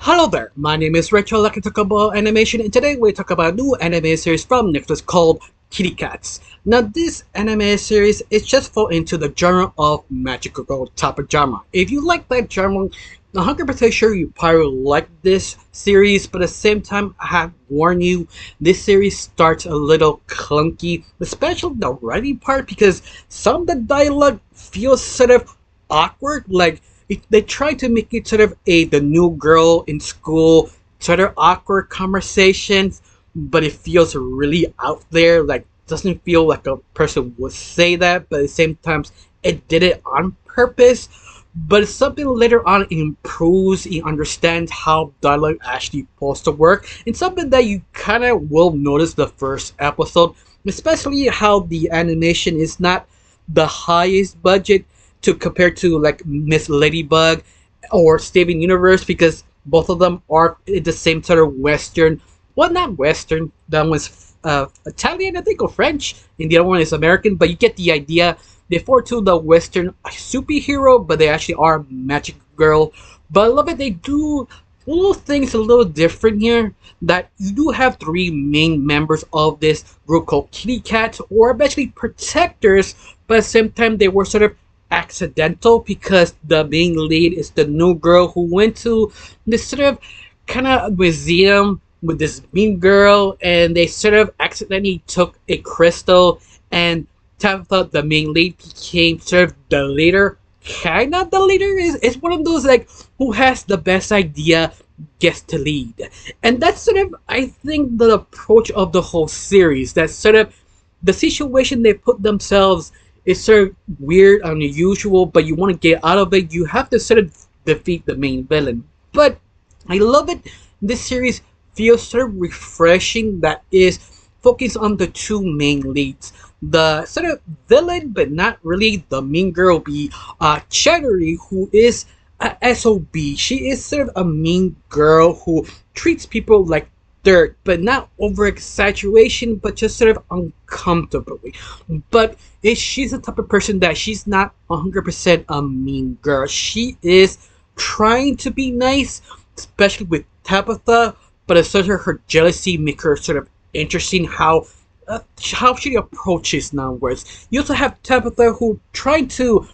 Hello there, my name is Rachel Lucky talk about animation and today we talk about a new anime series from Netflix called Kitti Katz. Now this anime series is just fall into the genre of magical girl type of genre. If you like that genre, 100% sure you probably like this series, but at the same time, I have warned you, this series starts a little clunky, especially the writing part, because some of the dialogue feels sort of awkward, like if they try to make it sort of a the new girl in school, sort of awkward conversations, but it feels really out there, like doesn't feel like a person would say that, but at the same time, it did it on purpose. But something later on improves and understands how dialogue actually supposed to work and something that you kind of will notice the first episode especially how the animation is not the highest budget to compare to like miss ladybug or steven universe because both of them are the same sort of western well not western that one's uh, italian i think or french and the other one is american but you get the idea they fall to the Western superhero, but they actually are magic girl. But I love it. They do little things a little different here. That you do have three main members of this group called Kitti Katz, or basically protectors. But at the same time, they were sort of accidental because the main lead is the new girl who went to this sort of kind of museum with this mean girl and they sort of accidentally took a crystal and Tabitha, the main lead, became sort of the leader. Kind of the leader is, is one of those like who has the best idea gets to lead. And that's sort of I think the approach of the whole series. That sort of the situation they put themselves is sort of weird, unusual, but you want to get out of it, you have to sort of defeat the main villain. But I love it. This series feels sort of refreshing that is focused on the two main leads the sort of villain, but not really the mean girl, be uh, Cherry, who is a SOB. She is sort of a mean girl who treats people like dirt, but not over exaggeration, but just sort of uncomfortably. But is she's the type of person that she's not 100% a mean girl. She is trying to be nice, especially with Tabitha, but it's sort of her jealousy make her sort of interesting how uh, how she approaches numbers. You also have Tabitha who tried to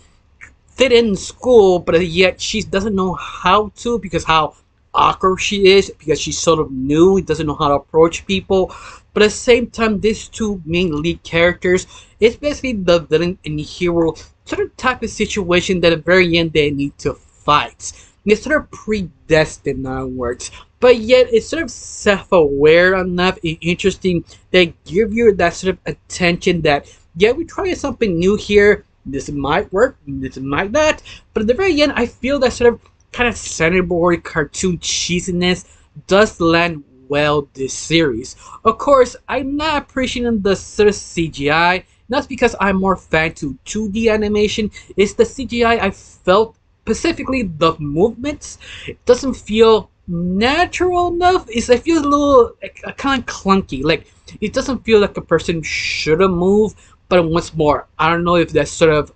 fit in school, but yet she doesn't know how to because how awkward she is because she's sort of new, doesn't know how to approach people. But at the same time, these two main lead characters, it's basically the villain and hero sort of type of situation that at the very end they need to fight. It's sort of predestined onwards but yet it's sort of self-aware enough and interesting that give you that sort of attention that yeah we're trying something new here this might work this might not but at the very end i feel that sort of kind of centerboard cartoon cheesiness does land well this series of course i'm not appreciating the sort of cgi not because i'm more fan to 2d animation it's the cgi i felt specifically the movements it doesn't feel natural enough. Is I feel a little like, uh, kind of clunky. Like it doesn't feel like a person should have moved. But once more, I don't know if that's sort of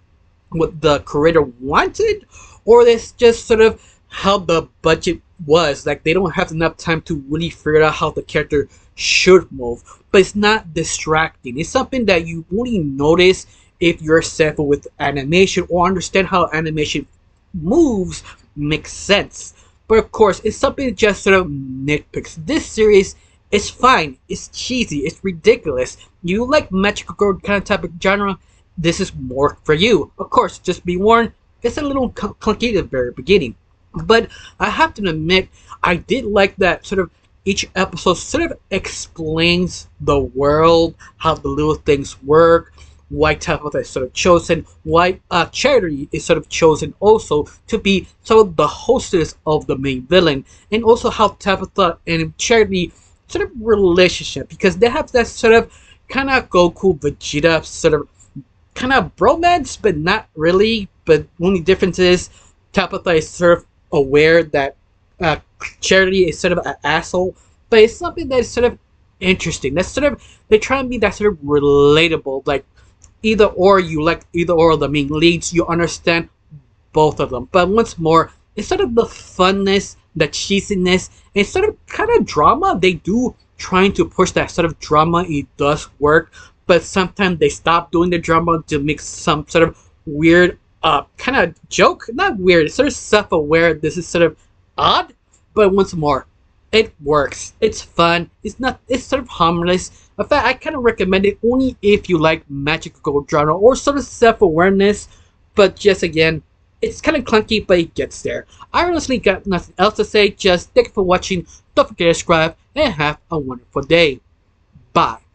what the creator wanted, or that's just sort of how the budget was. Like they don't have enough time to really figure out how the character should move. But it's not distracting. It's something that you only notice if you're sample with animation or understand how animation moves makes sense. But of course, it's something that just sort of nitpicks. This series is fine. It's cheesy. It's ridiculous. You like magical girl kind of type of genre, this is more for you. Of course, just be warned, it's a little clunky at the very beginning. But I have to admit, I did like that sort of each episode sort of explains the world, how the little things work, why Tabitha is sort of chosen, why uh, Charity is sort of chosen also to be sort of the hostess of the main villain, and also how Tabitha and Charity sort of relationship because they have that sort of kind of Goku Vegeta sort of kind of bromance, but not really. But only difference is Tabitha is sort of aware that uh, Charity is sort of an asshole, but it's something that is sort of interesting. That's sort of they try and be that sort of relatable, like either or you like either or the main leads, you understand both of them. But once more, instead of the funness the cheesiness and sort of kind of drama they do trying to push that sort of drama it does work but sometimes they stop doing the drama to make some sort of weird uh kind of joke not weird it's sort of self-aware this is sort of odd but once more it works it's fun it's not it's sort of harmless in fact i kind of recommend it only if you like magical genre or sort of self-awareness but just again it's kind of clunky, but it gets there. I honestly got nothing else to say. Just thank you for watching. Don't forget to subscribe and have a wonderful day. Bye.